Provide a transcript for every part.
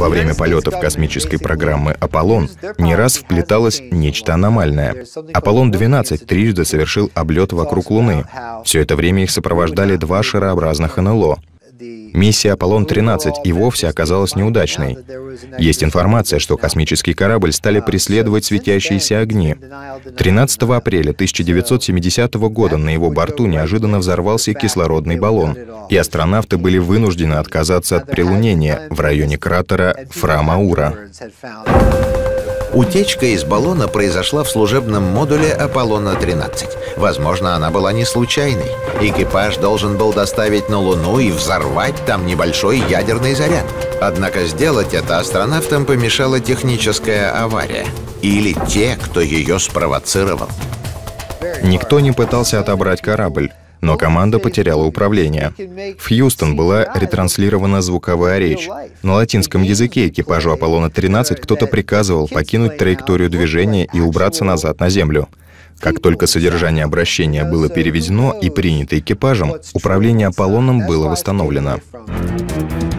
Во время полетов космической программы «Аполлон» не раз вплеталось нечто аномальное. «Аполлон-12» трижды совершил облет вокруг Луны. Все это время их сопровождали два шарообразных НЛО. Миссия «Аполлон-13» и вовсе оказалась неудачной. Есть информация, что космический корабль стали преследовать светящиеся огни. 13 апреля 1970 года на его борту неожиданно взорвался кислородный баллон, и астронавты были вынуждены отказаться от прилунения в районе кратера Фра-Маура. Утечка из баллона произошла в служебном модуле Аполлона-13. Возможно, она была не случайной. Экипаж должен был доставить на Луну и взорвать там небольшой ядерный заряд. Однако сделать это астронавтам помешала техническая авария. Или те, кто ее спровоцировал. Никто не пытался отобрать корабль но команда потеряла управление. В Хьюстон была ретранслирована звуковая речь. На латинском языке экипажу Аполлона-13 кто-то приказывал покинуть траекторию движения и убраться назад на Землю. Как только содержание обращения было переведено и принято экипажем, управление Аполлоном было восстановлено.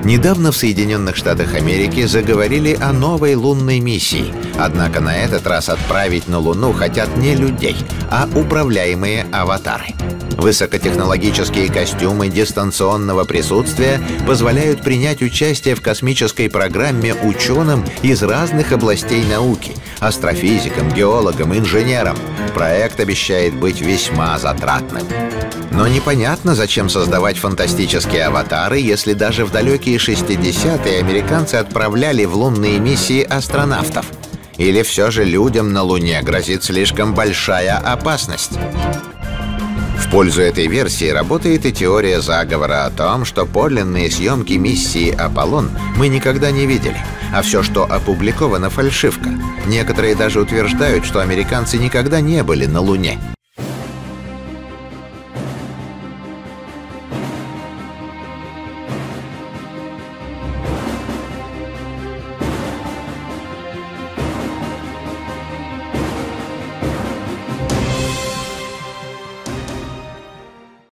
Недавно в Соединенных Штатах Америки заговорили о новой лунной миссии. Однако на этот раз отправить на Луну хотят не людей, а управляемые аватары. Высокотехнологические костюмы дистанционного присутствия позволяют принять участие в космической программе ученым из разных областей науки – астрофизикам, геологам, инженерам. Проект обещает быть весьма затратным. Но непонятно, зачем создавать фантастические аватары, если даже в далекие 60-е американцы отправляли в лунные миссии астронавтов. Или все же людям на Луне грозит слишком большая опасность? Пользу этой версии работает и теория заговора о том, что подлинные съемки миссии «Аполлон» мы никогда не видели, а все, что опубликовано, фальшивка. Некоторые даже утверждают, что американцы никогда не были на Луне.